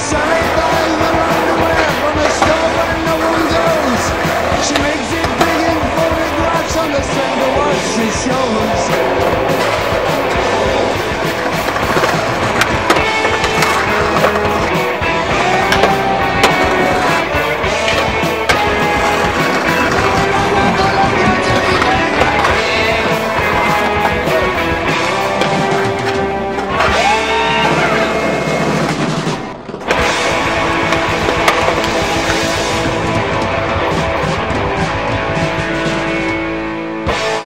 sun.